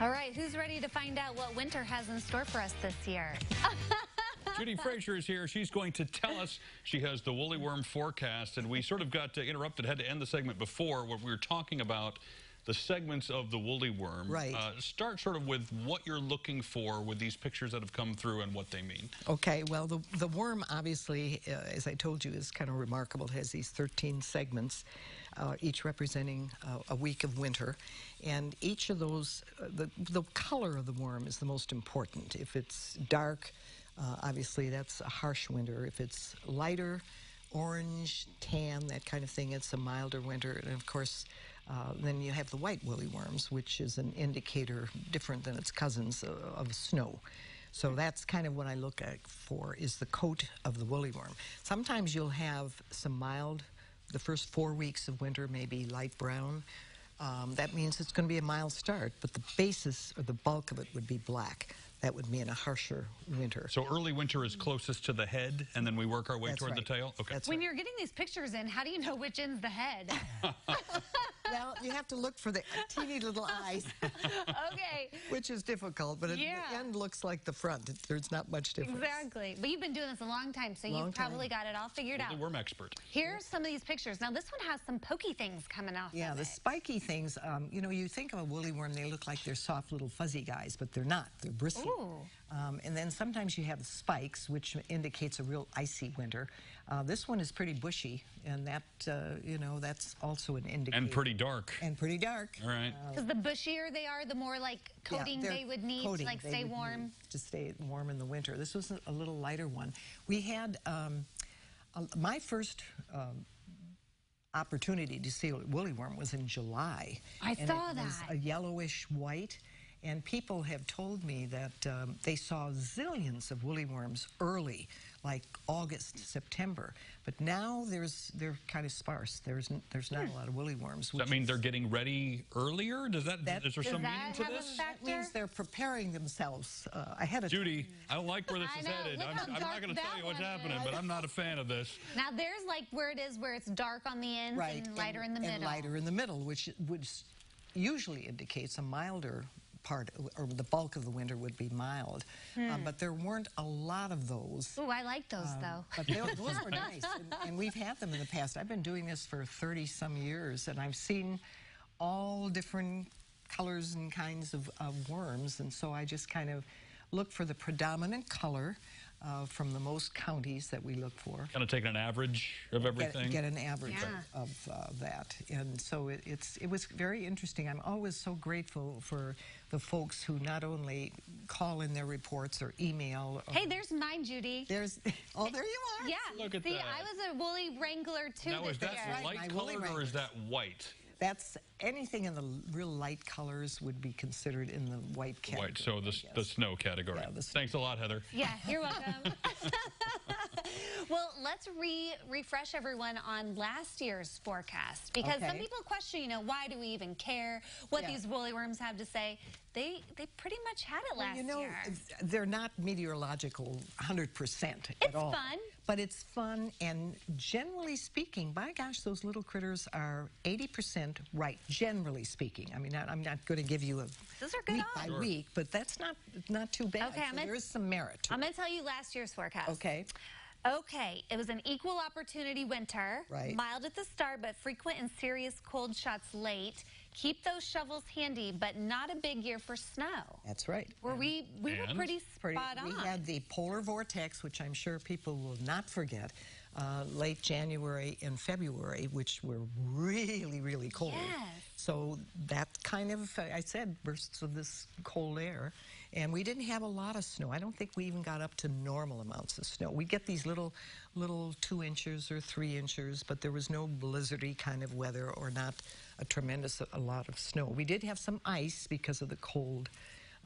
All right, who's ready to find out what winter has in store for us this year? Judy Fraser is here. She's going to tell us she has the woolly worm forecast, and we sort of got uh, interrupted, had to end the segment before where we were talking about the segments of the woolly worm. Right. Uh, start sort of with what you're looking for with these pictures that have come through and what they mean. Okay, well, the, the worm, obviously, uh, as I told you, is kind of remarkable. It has these 13 segments, uh, each representing uh, a week of winter. And each of those, uh, the, the color of the worm is the most important. If it's dark, uh, obviously that's a harsh winter. If it's lighter, orange, tan, that kind of thing, it's a milder winter. And of course, uh, then you have the white woolly worms, which is an indicator different than its cousins uh, of snow. So that's kind of what I look at for is the coat of the woolly worm. Sometimes you'll have some mild, the first four weeks of winter may be light brown. Um, that means it's going to be a mild start, but the basis or the bulk of it would be black. That would mean a harsher winter. So early winter is closest to the head, and then we work our way That's toward right. the tail? Okay. That's when right. you're getting these pictures in, how do you know which end's the head? well, you have to look for the teeny little eyes, okay, which is difficult, but it, the end looks like the front. It, there's not much difference. exactly. But you've been doing this a long time, so Long you've probably time. got it all figured out. Woolly worm expert. Here's some of these pictures. Now, this one has some pokey things coming off Yeah, of the it. spiky things, um, you know, you think of a woolly worm, they look like they're soft little fuzzy guys, but they're not. They're bristly. Ooh. Um, and then sometimes you have spikes, which indicates a real icy winter. Uh, this one is pretty bushy, and that, uh, you know, that's also an indicator. And pretty dark. And pretty dark. All right. Because the bushier they are, the more like coating they're they would need coating to like they stay warm. To stay warm in the winter. This was a, a little lighter one. We had um, a, my first um, opportunity to see a woolly worm was in July. I and saw it was that. a yellowish white. And people have told me that um, they saw zillions of woolly worms early, like August, September. But now there's they're kind of sparse. There's there's not a lot of woolly worms. Does that which mean is- they're getting ready earlier? Does that, That- is there Does some that meaning to this? That means they're preparing themselves uh, ahead of time. Judy, I don't like where this I is know. headed. I'm, I'm not going to tell you what's happening, is. but I'm not a fan of this. Now, there's like where it is where it's dark on the ends right, and lighter in the middle. and middle. lighter in the middle, which which usually indicates a milder part, or the bulk of the winter would be mild. Uh, but there weren't a lot of those. Oh, I like those though. But they, those were nice, and, and we've had them in the past. I've been doing this for 30 some years, and I've seen all different colors and kinds of, of worms, and so I just kind of look for the predominant color uh, from the most counties that we look for. Kind of taking an average of everything. Get, get an average Yeah. of, of uh, that, and so it, it's it was very interesting. I'm always so grateful for the folks who not only call in their reports or email. Or Hey, there's mine, Judy. there's oh there you are. Yeah. Look at See, that. I was a woolly wrangler too now, this is that year. right, light my colored or is that white? That's anything in the real light colors would be considered in the white category. White, so the, the snow category. Yeah, the s- Thanks a lot, Heather. Yeah, you're welcome. well, let's re refresh everyone on last year's forecast because some people question, you know, why do we even care what Yeah. these woolly worms have to say? They they pretty much had it Well, last you know, year. they're not meteorological 100% at It's all. fun. But it's fun, and generally speaking, by gosh, those little critters are 80% right, generally speaking. I mean, I- I'm not going to give you a Those are good week odds. by Sure. week, but that's not not too bad. Okay, So there is some merit I'm going to tell you last year's forecast. Okay. Okay, it was an equal opportunity winter. Right. Mild at the start, but frequent and serious cold shots late. Keep those shovels handy, but not a big year for snow. That's right. Were we we were And? pretty Pretty- spot on. We had the polar vortex, which I'm sure people will not forget, uh, late January and February, which were really, really cold. Yes. So that kind of, I said, bursts of this cold air. And we didn't have a lot of snow. I don't think we even got up to normal amounts of snow. We get these little, little two inches or three inches, but there was no blizzardy kind of weather or not a tremendous a lot of snow. We did have some ice because of the cold,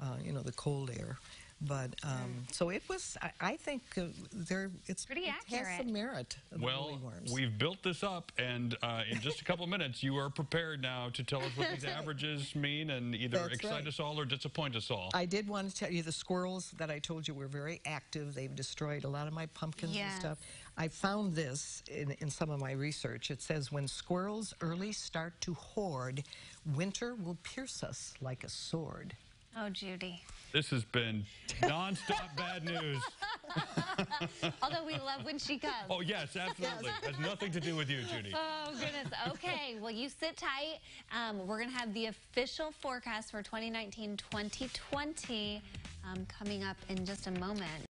uh, you know, the cold air. But um, so it was. I, I think uh, there. It's Pretty it has accurate. some merit. Well, we've built this up, and uh, in just a couple of minutes, you are prepared now to tell us what these averages mean and either That's excite right. us all or disappoint us all. I did want to tell you the squirrels that I told you were very active. They've destroyed a lot of my pumpkins Yes. and stuff. I found this in, in some of my research. It says when squirrels early start to hoard, winter will pierce us like a sword. Oh, Judy. This has been nonstop bad news. Although we love when she comes. Oh, yes, absolutely. Has nothing to do with you, Judy. Oh, goodness. Okay. Well, you sit tight. Um, we're going to have the official forecast for 2019 2020 um, coming up in just a moment.